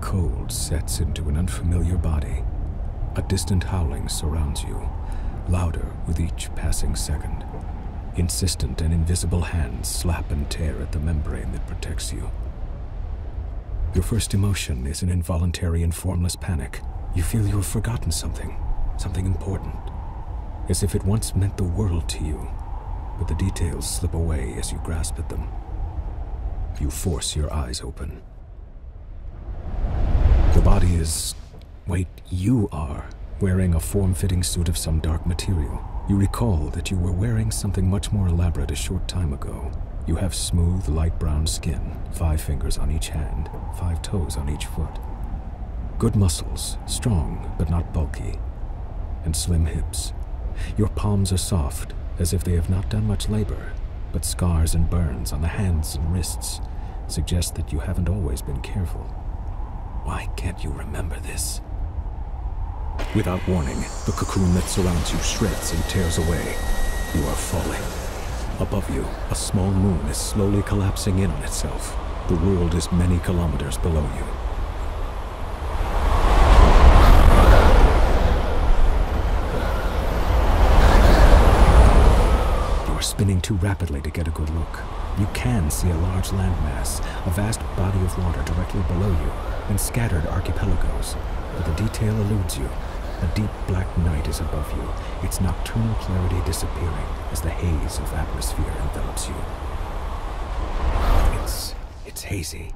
cold sets into an unfamiliar body. A distant howling surrounds you, louder with each passing second. Insistent and invisible hands slap and tear at the membrane that protects you. Your first emotion is an involuntary and formless panic. You feel you have forgotten something, something important, as if it once meant the world to you, but the details slip away as you grasp at them. You force your eyes open. Is. Wait, you are wearing a form fitting suit of some dark material. You recall that you were wearing something much more elaborate a short time ago. You have smooth, light brown skin, five fingers on each hand, five toes on each foot. Good muscles, strong but not bulky, and slim hips. Your palms are soft, as if they have not done much labor, but scars and burns on the hands and wrists suggest that you haven't always been careful. Why can't you remember this? Without warning, the cocoon that surrounds you shreds and tears away. You are falling. Above you, a small moon is slowly collapsing in on itself. The world is many kilometers below you. You are spinning too rapidly to get a good look. You can see a large landmass, a vast body of water directly below you, and scattered archipelagos, but the detail eludes you. A deep black night is above you, its nocturnal clarity disappearing as the haze of atmosphere envelops you. It's. it's hazy.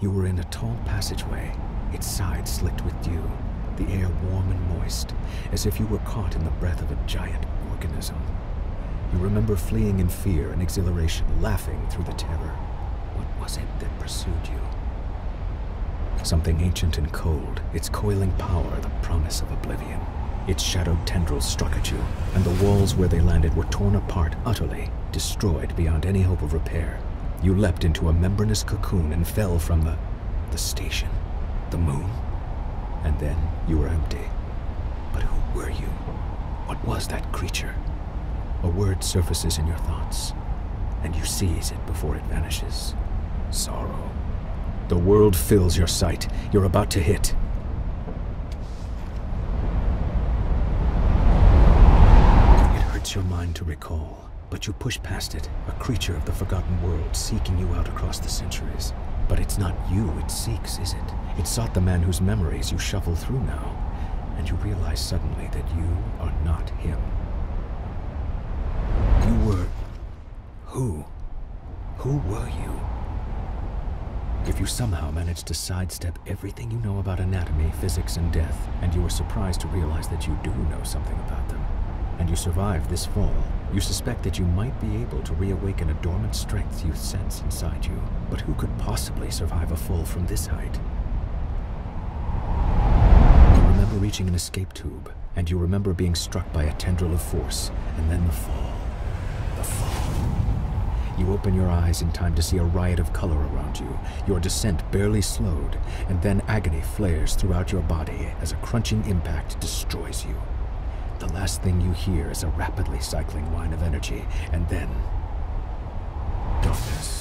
You were in a tall passageway, its sides slicked with dew, the air warm and moist, as if you were caught in the breath of a giant organism. You remember fleeing in fear and exhilaration, laughing through the terror. What was it that pursued you? Something ancient and cold, its coiling power the promise of oblivion. Its shadowed tendrils struck at you, and the walls where they landed were torn apart utterly, destroyed beyond any hope of repair. You leapt into a membranous cocoon and fell from the... the station, the moon. And then you were empty. But who were you? What was that creature? A word surfaces in your thoughts, and you seize it before it vanishes. Sorrow. The world fills your sight. You're about to hit. It hurts your mind to recall, but you push past it, a creature of the forgotten world seeking you out across the centuries. But it's not you it seeks, is it? It sought the man whose memories you shuffle through now, and you realize suddenly that you are not him. You were. Who? Who were you? If you somehow managed to sidestep everything you know about anatomy, physics, and death, and you were surprised to realize that you do know something about them, and you survived this fall, you suspect that you might be able to reawaken a dormant strength you sense inside you. But who could possibly survive a fall from this height? You remember reaching an escape tube, and you remember being struck by a tendril of force, and then the fall. The fall. You open your eyes in time to see a riot of color around you, your descent barely slowed, and then agony flares throughout your body as a crunching impact destroys you. The last thing you hear is a rapidly cycling whine of energy, and then darkness.